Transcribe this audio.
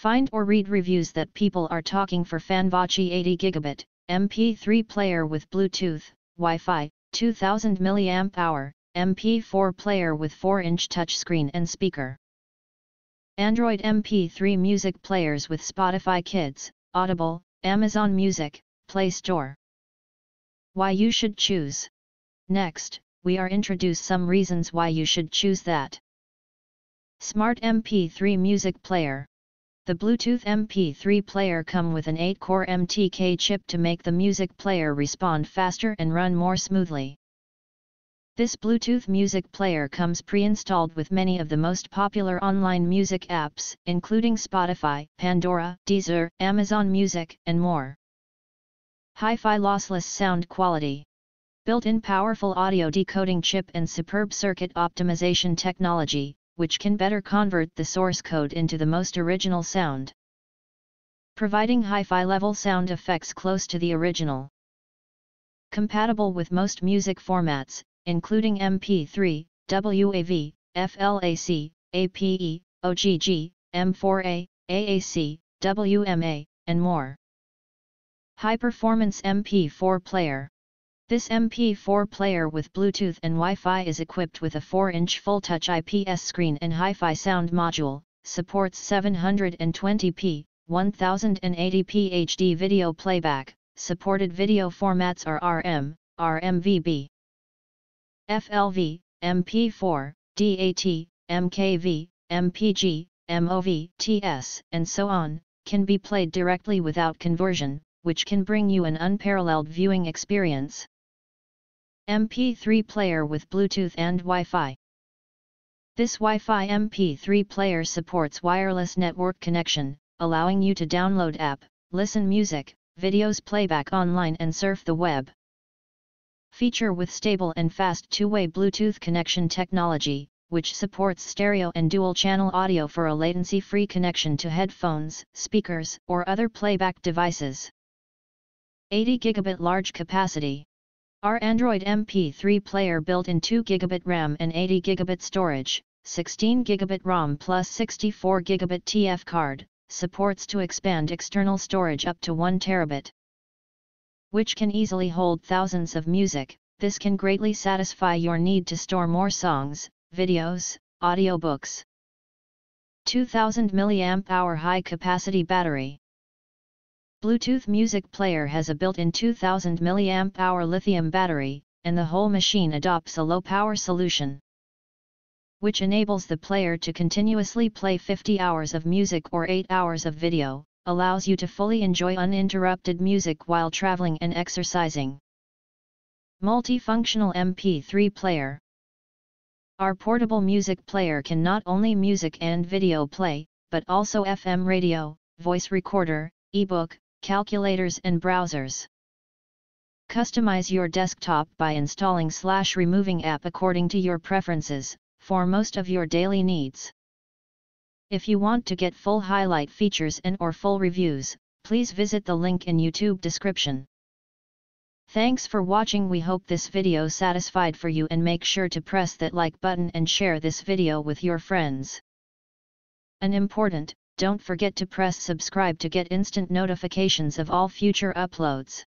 Find or read reviews that people are talking for Fanvace 80 gigabit MP3 player with Bluetooth, Wi-Fi, 2000 mAh, MP4 player with 4-inch touchscreen and speaker. Android MP3 music players with Spotify Kids, Audible, Amazon Music, Play Store. Why you should choose. Next, we are introduce some reasons why you should choose that. Smart MP3 music player. The Bluetooth MP3 player come with an 8-core MTK chip to make the music player respond faster and run more smoothly. This Bluetooth music player comes pre-installed with many of the most popular online music apps, including Spotify, Pandora, Deezer, Amazon Music, and more. Hi-Fi lossless sound quality. Built-in powerful audio decoding chip and superb circuit optimization technology, which can better convert the source code into the most original sound. Providing hi-fi level sound effects close to the original. Compatible with most music formats, including MP3, WAV, FLAC, APE, OGG, M4A, AAC, WMA, and more. High Performance MP4 Player this MP4 player with Bluetooth and Wi-Fi is equipped with a 4-inch full-touch IPS screen and Hi-Fi sound module, supports 720p, 1080p HD video playback, supported video formats are RM, RMVB, FLV, MP4, DAT, MKV, MPG, MOV, TS, and so on, can be played directly without conversion, which can bring you an unparalleled viewing experience. MP3 player with Bluetooth and Wi-Fi. This Wi-Fi MP3 player supports wireless network connection, allowing you to download app, listen music, videos playback online and surf the web. Feature with stable and fast two-way Bluetooth connection technology, which supports stereo and dual-channel audio for a latency-free connection to headphones, speakers, or other playback devices. 80 gigabit large capacity. Our Android MP3 player built in 2 GB RAM and 80 GB storage, 16 GB ROM plus 64 GB TF card, supports to expand external storage up to 1 terabit. Which can easily hold thousands of music, this can greatly satisfy your need to store more songs, videos, audiobooks. 2000 mAh high capacity battery. Bluetooth music player has a built-in 2000 mAh lithium battery, and the whole machine adopts a low-power solution. Which enables the player to continuously play 50 hours of music or 8 hours of video, allows you to fully enjoy uninterrupted music while traveling and exercising. Multifunctional MP3 player. Our portable music player can not only music and video play, but also FM radio, voice recorder, ebook, calculators and browsers. Customize your desktop by installing slash removing app according to your preferences, for most of your daily needs. If you want to get full highlight features and or full reviews, please visit the link in YouTube description. Thanks for watching we hope this video satisfied for you and make sure to press that like button and share this video with your friends. An important, don't forget to press subscribe to get instant notifications of all future uploads.